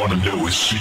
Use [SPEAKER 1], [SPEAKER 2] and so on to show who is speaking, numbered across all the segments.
[SPEAKER 1] wanna know his secret?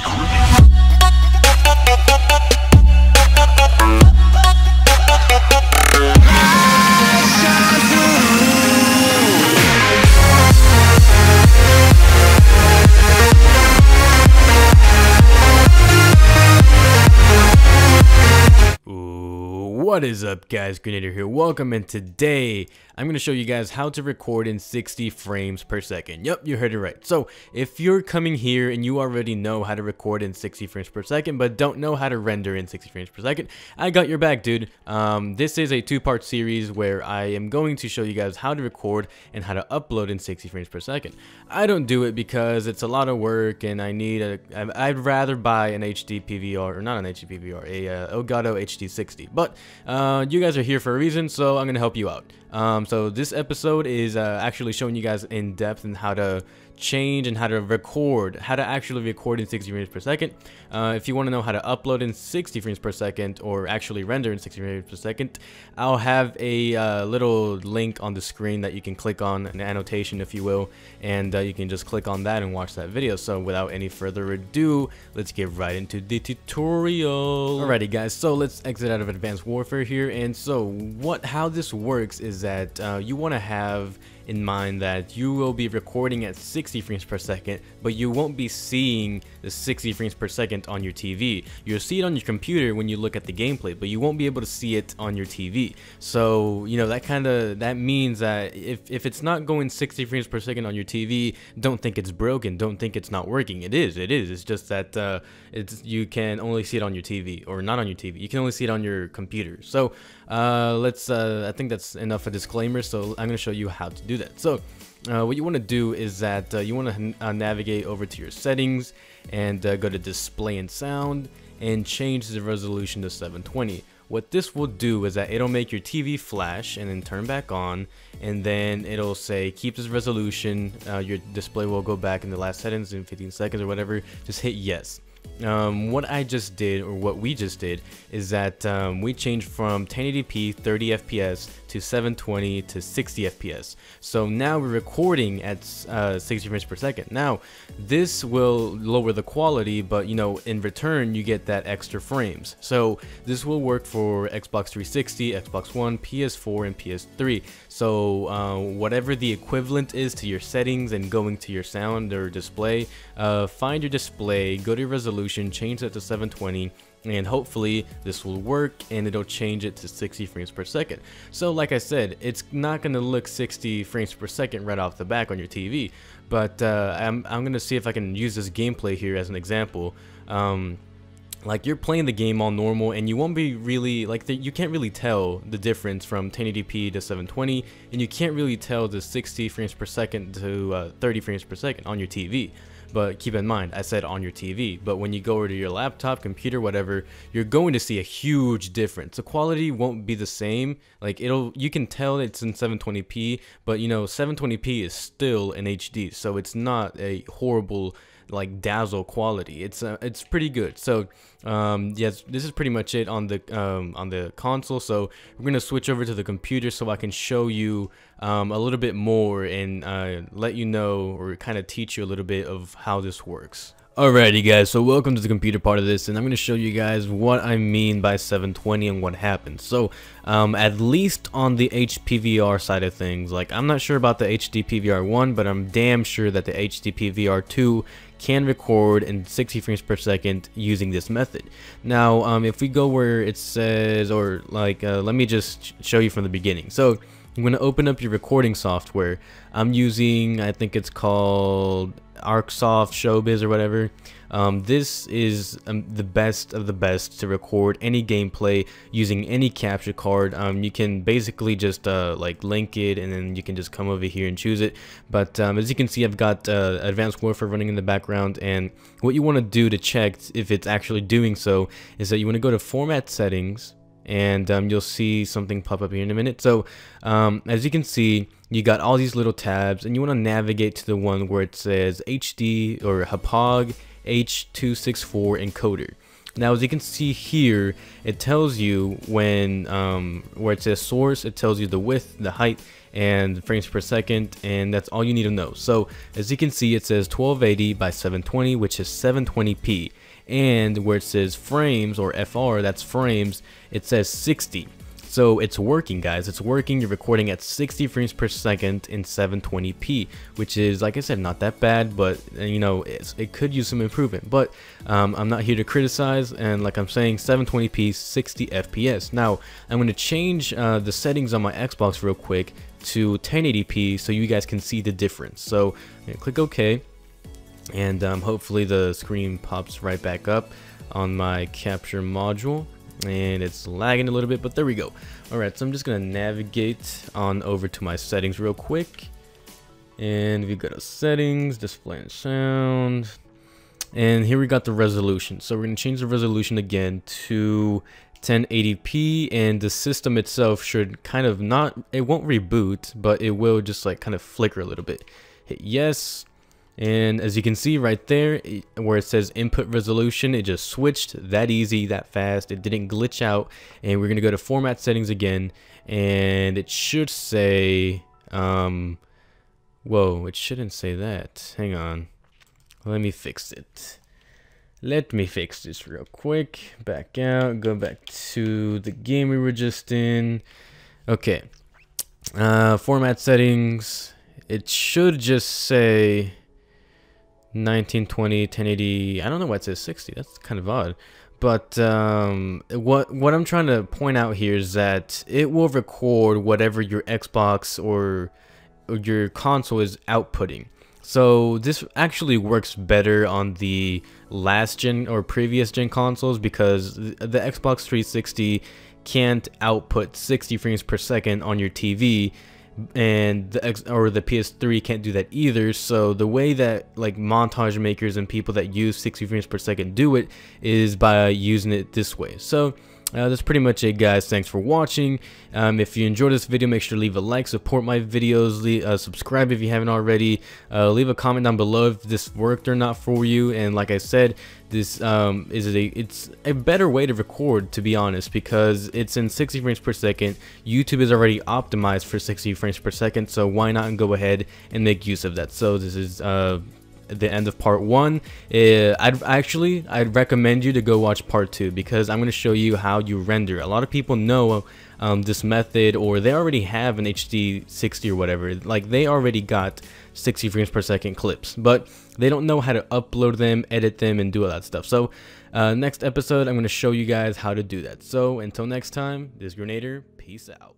[SPEAKER 2] What is up guys, Grenader here, welcome and today I'm going to show you guys how to record in 60 frames per second. Yep, you heard it right. So if you're coming here and you already know how to record in 60 frames per second but don't know how to render in 60 frames per second, I got your back dude. Um, this is a two-part series where I am going to show you guys how to record and how to upload in 60 frames per second. I don't do it because it's a lot of work and I need a, I'd rather buy an HD PVR, or not an HD PVR, a uh, Elgato HD60. But uh, you guys are here for a reason, so I'm going to help you out. Um, so this episode is uh, actually showing you guys in depth and how to change and how to record, how to actually record in 60 frames per second. Uh, if you want to know how to upload in 60 frames per second or actually render in 60 frames per second, I'll have a uh, little link on the screen that you can click on, an annotation if you will, and uh, you can just click on that and watch that video. So without any further ado, let's get right into the tutorial. Alrighty guys, so let's exit out of Advanced Warfare here. And so what, how this works is that uh, you want to have in mind that you will be recording at 60 frames per second, but you won't be seeing the 60 frames per second on your TV. You'll see it on your computer when you look at the gameplay, but you won't be able to see it on your TV. So, you know, that kind of, that means that if, if it's not going 60 frames per second on your TV, don't think it's broken, don't think it's not working. It is, it is. It's just that uh, it's you can only see it on your TV, or not on your TV. You can only see it on your computer. So, uh, let's, uh, I think that's enough a disclaimer, so I'm going to show you how to do that. So uh, what you want to do is that uh, you want to uh, navigate over to your settings and uh, go to display and sound and change the resolution to 720. What this will do is that it'll make your TV flash and then turn back on and then it'll say keep this resolution, uh, your display will go back in the last settings in 15 seconds or whatever, just hit yes um, what I just did, or what we just did, is that um, we changed from 1080p 30 FPS to 720 to 60 FPS. So now we're recording at uh, 60 frames per second. Now, this will lower the quality, but you know, in return, you get that extra frames. So this will work for Xbox 360, Xbox One, PS4, and PS3. So uh, whatever the equivalent is to your settings and going to your sound or display, uh, find your display, go to resolution resolution, change that to 720, and hopefully this will work and it'll change it to 60 frames per second. So like I said, it's not going to look 60 frames per second right off the back on your TV, but uh, I'm, I'm going to see if I can use this gameplay here as an example. Um, like you're playing the game all normal and you won't be really like the, you can't really tell the difference from 1080p to 720 and you can't really tell the 60 frames per second to uh, 30 frames per second on your TV but keep in mind, I said on your TV, but when you go over to your laptop, computer, whatever, you're going to see a huge difference. The quality won't be the same. Like it'll, you can tell it's in 720p, but you know, 720p is still in HD, so it's not a horrible like dazzle quality. It's uh, it's pretty good. So um, yes, this is pretty much it on the um, on the console. So we're gonna switch over to the computer so I can show you um, a little bit more and uh, let you know or kind of teach you a little bit of how this works. Alrighty guys, so welcome to the computer part of this and I'm going to show you guys what I mean by 720 and what happens. So, um, at least on the HD PVR side of things, like I'm not sure about the HD PVR 1, but I'm damn sure that the HD PVR 2 can record in 60 frames per second using this method. Now, um, if we go where it says, or like, uh, let me just show you from the beginning. So, I'm going to open up your recording software. I'm using, I think it's called ArcSoft Showbiz or whatever. Um, this is um, the best of the best to record any gameplay using any capture card. Um, you can basically just uh, like link it and then you can just come over here and choose it. But um, as you can see, I've got uh, Advanced Warfare running in the background. And what you want to do to check if it's actually doing so is that you want to go to Format Settings and um, you'll see something pop up here in a minute. So um, as you can see, you got all these little tabs and you want to navigate to the one where it says HD or Hauppauge H264 encoder. Now, as you can see here, it tells you when, um, where it says source, it tells you the width, the height, and frames per second, and that's all you need to know. So, as you can see, it says 1280 by 720, which is 720p. And where it says frames, or FR, that's frames, it says 60. So it's working guys, it's working, you're recording at 60 frames per second in 720p, which is, like I said, not that bad, but uh, you know, it could use some improvement. But um, I'm not here to criticize, and like I'm saying, 720p, 60 FPS. Now, I'm going to change uh, the settings on my Xbox real quick to 1080p so you guys can see the difference. So click OK, and um, hopefully the screen pops right back up on my capture module. And it's lagging a little bit but there we go. All right so i'm just gonna navigate on over to my settings real quick. And we go to settings display and sound. And here we got the resolution. So we're gonna change the resolution again to 1080p and the system itself should kind of not it won't reboot but it will just like kind of flicker a little bit. Hit yes and as you can see right there, where it says input resolution, it just switched that easy, that fast. It didn't glitch out. And we're going to go to format settings again. And it should say, um, whoa, it shouldn't say that. Hang on. Let me fix it. Let me fix this real quick. Back out, go back to the game we were just in. Okay. Uh, format settings. It should just say 1920 1080 i don't know why it says 60 that's kind of odd. But um, what what i'm trying to point out here is that it will record whatever your xbox or, or your console is outputting. So this actually works better on the last gen or previous gen consoles because the xbox 360 can't output 60 frames per second on your tv and the X or the PS3 can't do that either. So the way that like montage makers and people that use 60 frames per second do it is by using it this way. So uh, that's pretty much it guys. Thanks for watching. Um, if you enjoyed this video make sure to leave a like support my videos uh, subscribe if you haven't already uh, leave a comment down below if this worked or not for you and like I said this um, is a it's a better way to record to be honest because it's in 60 frames per second. YouTube is already optimized for 60 frames per second so why not go ahead and make use of that? So this is uh, the end of part one. Uh, I'd actually I'd recommend you to go watch part two because I'm going to show you how you render. A lot of people know um, this method or they already have an HD 60 or whatever. Like they already got 60 frames per second clips, but they don't know how to upload them, edit them, and do all that stuff. So uh, next episode, I'm going to show you guys how to do that. So until next time, this Grenader, peace out.